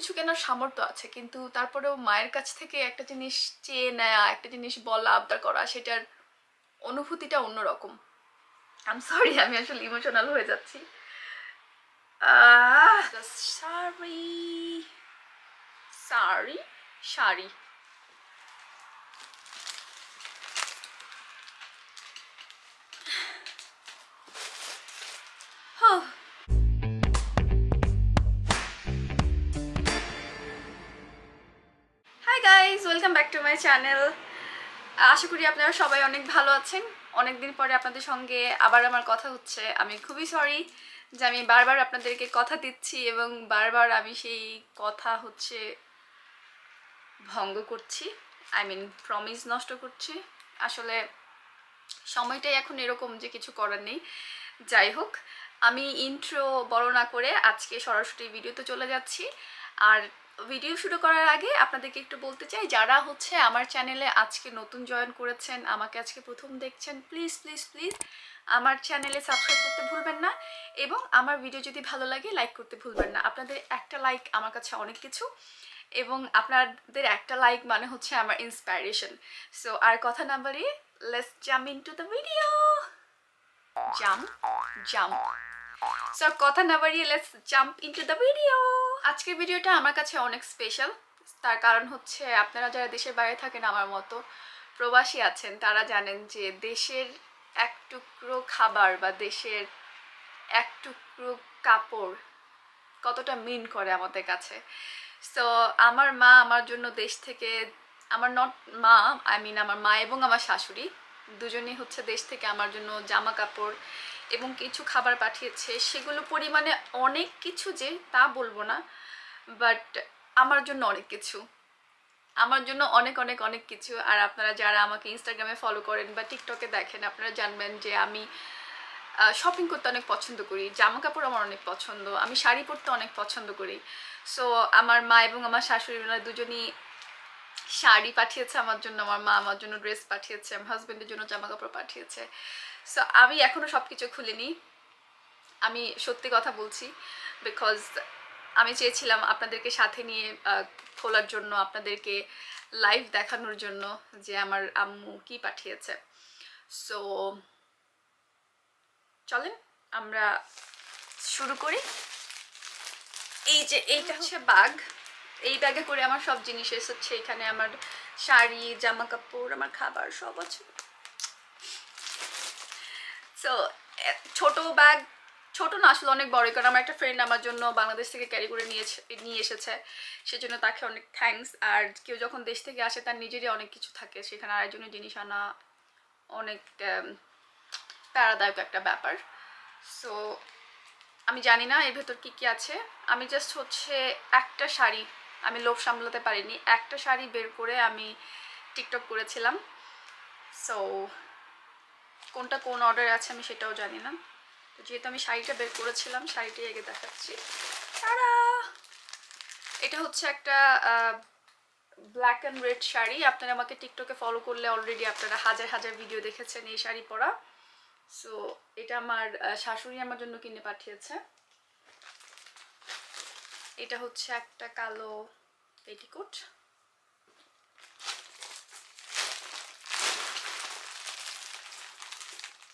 কিছু কেনার সামর্থ্য আছে, কিন্তু তারপরেও মায়ের কাছ থেকে একটা জিনিস চেয়ে নেয়া, একটা জিনিস বলা, আবদার করা, সেটার অনুভূতিটা অন্যরকম। আম সরি আমি আসলে ইমোশনাল হয়ে যাচ্ছি। সরি শাড়ি মাই চ্যানেল আশা করি আপনারা সবাই অনেক ভালো আছেন। অনেকদিন পরে আপনাদের সঙ্গে আবার আমার কথা হচ্ছে। আমি খুবই সরি যে আমি বারবার আপনাদেরকে কথা দিচ্ছি এবং বারবার আমি সেই কথা হচ্ছে ভঙ্গ করছি। আই মিন প্রমিস নষ্ট করছি। আসলে সময়টাই এখন এরকম যে কিছু করার নেই। যাই হোক, আমি ইন্ট্রো বড় না করে আজকে সরাসরি ভিডিওতে চলে যাচ্ছি। আর ভিডিও শুরু করার আগে আপনাদেরকে একটু বলতে চাই, যারা হচ্ছে আমার চ্যানেলে আজকে নতুন জয়েন করেছেন, আমাকে আজকে প্রথম দেখছেন প্লিজ প্লিজ প্লিজ আমার চ্যানেলে সাবস্ক্রাইব করতে ভুলবেন না এবং আমার ভিডিও যদি ভালো লাগে লাইক করতে ভুলবেন না। আপনাদের একটা লাইক আমার কাছে অনেক কিছু এবং আপনাদের একটা লাইক মানে হচ্ছে আমার ইন্সপাইরেশন সো আর কথা না বাড়িয়ে let's jump into the video jump jump so কথা না বাড়িয়ে let's jump into the video আজকের ভিডিওটা আমার কাছে অনেক স্পেশাল তার কারণ হচ্ছে আপনারা যারা দেশের বাইরে থাকেন আমার মতো প্রবাসী আছেন, তারা জানেন যে দেশের এক টুকরো খাবার বা দেশের এক টুকরো কাপড় কতটা মিন করে আমাদের কাছে। সো আমার মা আমার জন্য দেশ থেকে, আমার নট মা আই মিন আমার মা এবং আমার শাশুড়ি দুজনেই হচ্ছে দেশ থেকে আমার জন্য জামা কাপড় এবং কিছু খাবার পাঠিয়েছে, সেগুলো পরিমাণে অনেক কিছু যে তা বলব না বাট আমার জন্য অনেক কিছু। আমার জন্য অনেক অনেক অনেক কিছু। আর আপনারা যারা আমাকে ইনস্টাগ্রামে ফলো করেন বা টিকটকে দেখেন, আপনারা জানবেন যে আমি শপিং করতে অনেক পছন্দ করি। জামা কাপড় আমার অনেক পছন্দ। আমি শাড়ি পরতে অনেক পছন্দ করি। সো আমার মা এবং আমার শাশুড়ি দুজনই শাড়ি পাঠিয়েছে আমার জন্য। আমার মা আমার জন্য ড্রেস পাঠিয়েছে, আমার হাজব্যান্ডের জন্য জামা কাপড় পাঠিয়েছে। সো আমি এখনও সব কিছু খুলিনি। আমি সত্যি কথা বলছি বিকজ আমি চেয়েছিলাম আপনাদেরকে সাথে নিয়ে খোলার জন্য, আপনাদেরকে লাইভ দেখানোর জন্য যে আমার আম্মু কি পাঠিয়েছে। সো চলেন, আমরা শুরু করি। এই যে, এইটা হচ্ছে বাঘ এই ব্যাগে করে আমার সব জিনিস এসেছে। এখানে আমার শাড়ি জামা কাপড় আমার খাবার সব আছে। সো ছোট ব্যাগ ছোট না, আসলে অনেক বড় কারণ আমার একটা ফ্রেন্ড আমার জন্য বাংলাদেশ থেকে ক্যারি করে নিয়েছে, নিয়ে এসেছে। সেজন্য তাকে অনেক থ্যাঙ্কস আর কেউ যখন দেশ থেকে আসে, তার নিজেরই অনেক কিছু থাকে। সেখানে আরেকজনের জিনিস আনা অনেক প্যারাদায়ক একটা ব্যাপার। সো আমি জানি না এর ভেতর কী কী আছে। আমি জাস্ট হচ্ছে একটা শাড়ি, আমি লোভ সামলাতে পারিনি। একটা শাড়ি বের করে আমি টিকটক করেছিলাম। সো কোনটা কোন অর্ডারে আছে আমি সেটাও জানি না। তো যেহেতু আমি শাড়িটা বের করেছিলাম, শাড়িটাই আগে দেখাচ্ছি। তারা! এটা হচ্ছে একটা ব্ল্যাক অ্যান্ড রেড শাড়ি। আপনারা আমাকে টিকটকে ফলো করলে অলরেডি আপনারা হাজার হাজার ভিডিও দেখেছেন এই শাড়ি পরা। সো এটা আমার শাশুড়ি আমার জন্য কিনে পাঠিয়েছে। এটা হচ্ছে একটা কালো পেটিকোট।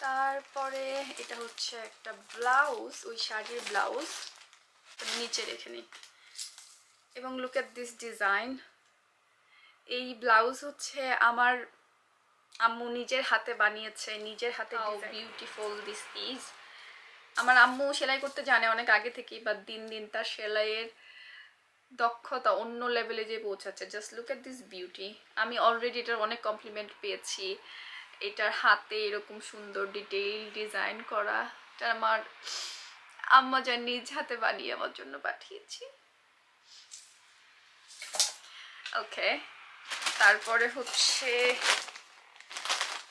তারপরে এটা হচ্ছে একটা ব্লাউজ ওই শাড়ির ব্লাউজ। নিচে রেখে নিই। এবং লুক এট দিস ডিজাইন এই ব্লাউজ হচ্ছে আমার আম্মু নিজের হাতে বানিয়েছে নিজের হাতে বিউটিফুল দিস ইজ আমার আম্মু সেলাই করতে জানে অনেক আগে থেকেই বা দিন দিন তার সেলাইয়ের দক্ষতা অন্য লেভেলে যে পৌঁছাচ্ছে। Just look at this beauty আমি অলরেডি এটার অনেক কমপ্লিমেন্ট পেয়েছি। এটার হাতে এরকম সুন্দর ডিটেইল ডিজাইন করা, এটা আমার আম্মা যা নিজ হাতে বানিয়ে আমার জন্য পাঠিয়েছি। ওকে তারপরে হচ্ছে,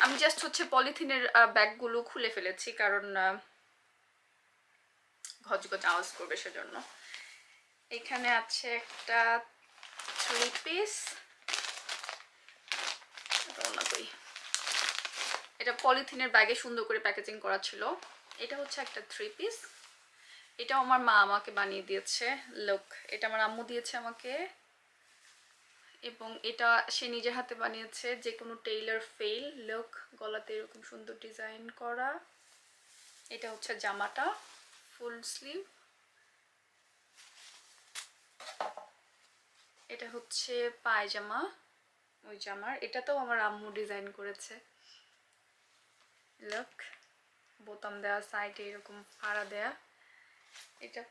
আমি জাস্ট হচ্ছে পলিথিনের ব্যাগগুলো খুলে ফেলেছি কারণ ঘজগজ আওয়াজ করবে সেজন্য। এখানে আছে একটা থ্রি পিস এটা পলিথিনের ব্যাগে সুন্দর করে প্যাকেজিং করা ছিল। এটা হচ্ছে একটা থ্রি পিস এটাও আমার মা আমাকে বানিয়ে দিয়েছে। লোক এটা আমার আম্মু দিয়েছে আমাকে। এবং এটা সে নিজের হাতে বানিয়েছে যে কোনো টেইলার ফেল লোক গলাতে এরকম সুন্দর ডিজাইন করা। এটা হচ্ছে জামাটা ফুল স্লিভ এটা হচ্ছে পায়জামা, ওই জামার। এটাতেও আমার আম্মু ডিজাইন করেছে। লুক বোতাম দেওয়া সাইডে এরকম ফাড়া দেয়া। এটা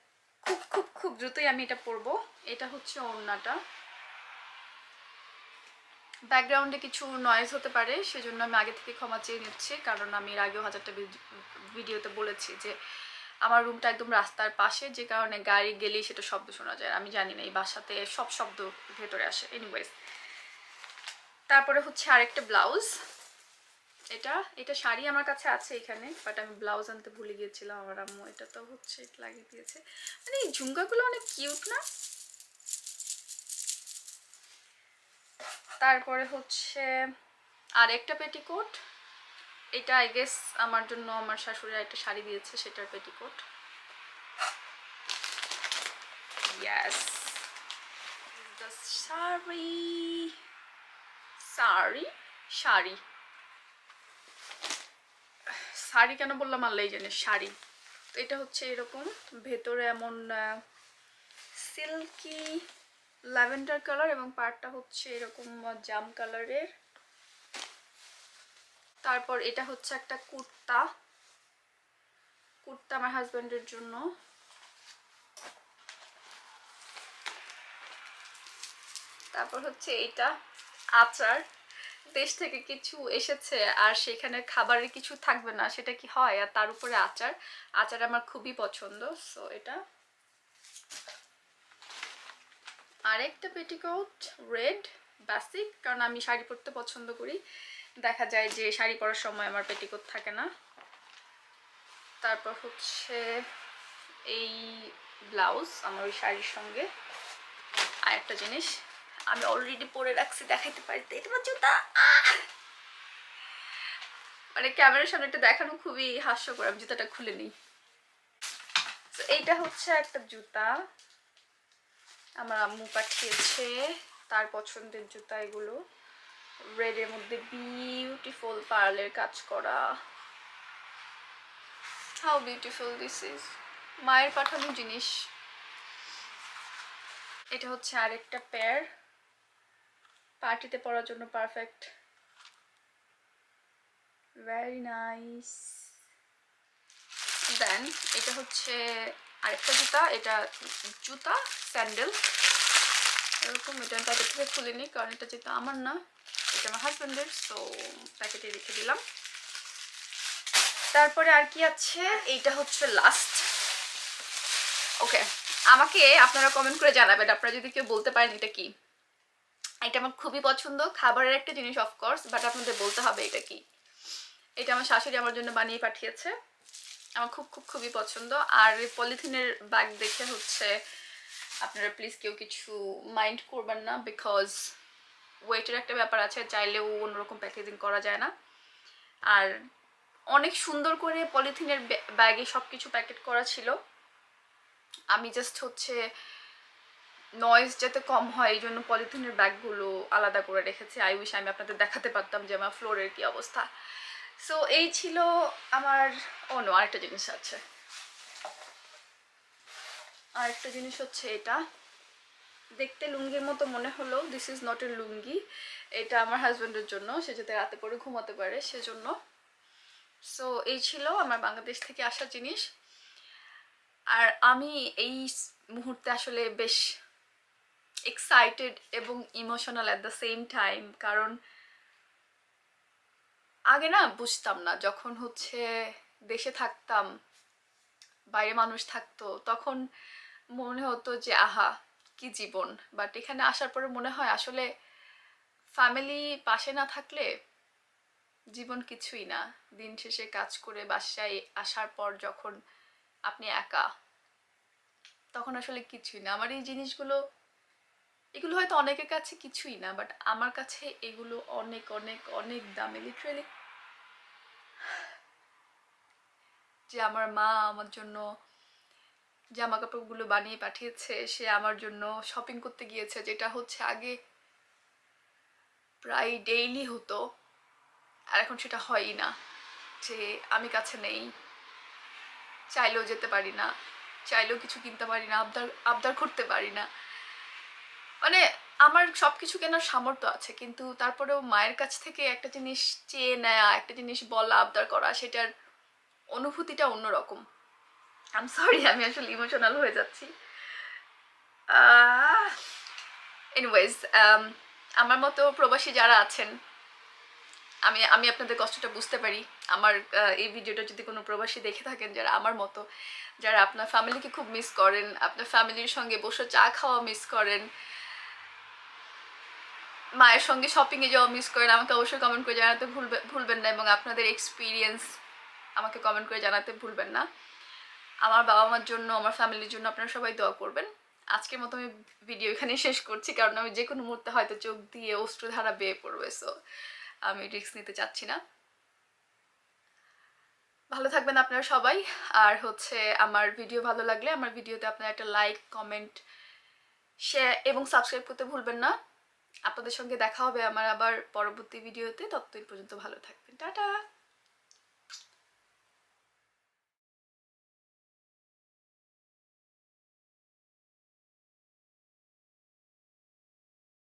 খুব খুব খুব দ্রুতই আমি এটা পরবো। এটা হচ্ছে ওড়নাটা। ব্যাকগ্রাউন্ডে কিছু নয়েজ হতে পারে, সেজন্য আমি আগে থেকে ক্ষমা চেয়ে নিচ্ছি, কারণ আমি এর আগেও হাজারটা ভিডিওতে বলেছি যে, আমার রুমটা একদম রাস্তার পাশে, যে কারণে গাড়ি গেলেই সেটা শব্দ শোনা যায়। আমি জানি না, এই বাসাতে সব শব্দ ভেতরে আসে। এনিওয়েজ তারপরে হচ্ছে আরেকটা ব্লাউজ। এটা এটা শাড়ি আমার কাছে আছে এখানে বাট আমি ব্লাউজ আনতে ভুলে গিয়েছিলাম আমার আম্মু, এটা তো হচ্ছে লাগিয়ে দিয়েছে। মানে এই ঝুমকাগুলো অনেক কিউট না? তারপরে হচ্ছে আর একটা পেটিকোট এটা আই গেস আমার জন্য আমার শাশুড়ি একটা শাড়ি দিয়েছে, সেটার পেটিকোট ইয়াস শাড়ি শাড়ি শাড়ি। শাড়ি কেন বললাম? আল্লাহ জানে, শাড়ি। তো এটা হচ্ছে এরকম। ভেতরে এমন সিল্কি ল্যাভেন্ডার কালার এবং পাড়টা হচ্ছে এরকম জাম কালারের তারপর এটা হচ্ছে একটা কুর্তা। কুর্তা আমার হাজব্যান্ডের জন্য। তারপর হচ্ছে এটা আচার। দেশ থেকে কিছু এসেছে আর সেখানে খাবারের কিছু থাকবে না, সেটা কি হয়? আর তার উপরে আচার। আচার আমার খুবই পছন্দ সো এটা। আরেকটা পেটিকোট রেড বেসিক কারণ আমি শাড়ি পরতে পছন্দ করি। দেখা যায় যে শাড়ি পরার সময় আমার পেটিকোট থাকে না। তারপর হচ্ছে এই ব্লাউজ আমার ওই শাড়ির সঙ্গে। আর একটা জিনিস আমি অলরেডি পরে রাখছি, দেখাইতে পারি এটা জুতা। মানে ক্যামেরার সামনে একটা দেখানো খুবই হাস্যকর, আমি জুতাটা খুলে নিই। এইটা হচ্ছে একটা জুতা। আমার আম্মু পাঠিয়েছে তার পছন্দের জুতা এগুলো। রেডের মধ্যে বিউটিফুল পার্লের কাজ করা। হাউ বিউটিফুল দিস ইজ মায়ের পাঠানো জিনিস। এটা হচ্ছে আরেকটা পেয়ার পার্টিতে পরার জন্য পারফেক্ট ভেরি নাইস দেন এটা হচ্ছে আরেকটা জুতা, এটা জুতা স্যান্ডেল এরকম এটা প্যাকেট থেকে খুলিনি, কারণ এটা যেটা আমার না, এটা আমার হাজব্যান্ডের সো প্যাকেটে রেখে দিলাম। তারপরে আর কি আছে? এইটা হচ্ছে লাস্ট ওকে আমাকে আপনারা কমেন্ট করে জানাবেন, আপনারা যদি কেউ বলতে পারেন এটা কি? এটা আমার খুবই পছন্দ। খাবারের একটা জিনিস অফকোর্স বাট আপনাদের বলতে হবে এটা কি? এটা আমার শাশুড়ি আমার জন্য বানিয়ে পাঠিয়েছে। আমার খুব খুব, খুবই পছন্দ। আর পলিথিনের ব্যাগ দেখে হচ্ছে আপনারা প্লিজ কেউ কিছু মাইন্ড করবেন না বিকজ ওয়েটের একটা ব্যাপার আছে, চাইলেও অন্যরকম প্যাকেজিং করা যায় না। আর অনেক সুন্দর করে পলিথিনের ব্যাগে সব কিছু প্যাকেট করা ছিল। আমি জাস্ট হচ্ছে নয়েজ যাতে কম হয় এই জন্য পলিথিনের ব্যাগগুলো আলাদা করে রেখেছি। আই উইশ আমি আপনাদের দেখাতে পারতাম যে আমার ফ্লোরের কি অবস্থা। সো এই ছিল আমার অন্য আরেকটা জিনিস আছে। আরেকটা জিনিস হচ্ছে এটা। দেখতে লুঙ্গির মতো মনে হলো this is not a lungi. এটা আমার হাজব্যান্ডের জন্য, সে যাতে রাতে পরে ঘুমাতে পারে, সেজন্য। সো এই ছিল আমার বাংলাদেশ থেকে আসা জিনিস। আর আমি এই মুহূর্তে আসলে বেশ এক্সাইটেড এবং emotional at the same time কারণ আগে না বুঝতাম না, যখন হচ্ছে দেশে থাকতাম, বাইরে মানুষ থাকতো, তখন মনে হতো যে, আহা, কি জীবন? বাট এখানে আসার পরে মনে হয় আসলে ফ্যামিলি পাশে না থাকলে জীবন কিছুই না। দিন শেষে কাজ করে বাসায় আসার পর যখন আপনি একা, তখন আসলে কিছুই না। আমার এই জিনিসগুলো এগুলো হয়তো অনেকের কাছে কিছুই না বাট আমার কাছে এগুলো অনেক অনেক অনেক দামি লিটারেলি যে আমার মা আমার জন্য জামা কাপড়গুলো বানিয়ে পাঠিয়েছে, সে আমার জন্য শপিং করতে গিয়েছে, যেটা হচ্ছে আগে প্রায় ডেইলি হতো, আর এখন সেটা হয়ই না, যে আমি কাছে নেই, চাইলেও যেতে পারি না, চাইলেও কিছু কিনতে পারি না, আবদার আবদার করতে পারি না। মানে আমার সব কিছু কেনার সামর্থ্য আছে, কিন্তু তারপরেও মায়ের কাছ থেকে একটা জিনিস চেয়ে নেয়া, একটা জিনিস বলা, আবদার করা, সেটার অনুভূতিটা অন্যরকম। আম সরি আমি আসলে ইমোশনাল হয়ে যাচ্ছি। এনিওয়েজ আমার মতো প্রবাসী যারা আছেন, আমি আমি আপনাদের কষ্টটা বুঝতে পারি। আমার এই ভিডিওটা যদি কোনো প্রবাসী দেখে থাকেন যারা আমার মতো, যারা আপনার ফ্যামিলিকে খুব মিস করেন, আপনার ফ্যামিলির সঙ্গে বসে চা খাওয়া মিস করেন মায়ের সঙ্গে শপিংয়ে যাওয়া মিস করেন, আমাকে অবশ্যই কমেন্ট করে জানাতে ভুলবে ভুলবেন না এবং আপনাদের এক্সপিরিয়েন্স আমাকে কমেন্ট করে জানাতে ভুলবেন না। আমার বাবা মার জন্য, আমার ফ্যামিলির জন্য আপনারা সবাই দোয়া করবেন। আজকের মতো আমি ভিডিও এখানে শেষ করছি, কারণ আমি যে কোনো মুহূর্তে হয়তো চোখ দিয়ে অশ্রুধারা বেয়ে পড়বে সো আমি রিস্ক নিতে চাচ্ছি না। ভালো থাকবেন আপনারা সবাই, আর হচ্ছে আমার ভিডিও ভালো লাগলে আমার ভিডিওতে আপনারা একটা লাইক কমেন্ট শেয়ার এবং সাবস্ক্রাইব করতে ভুলবেন না। আপনাদের সঙ্গে দেখা হবে আমার আবার পরবর্তী ভিডিওতে ততদিন পর্যন্ত ভালো থাকবেন। টাটা!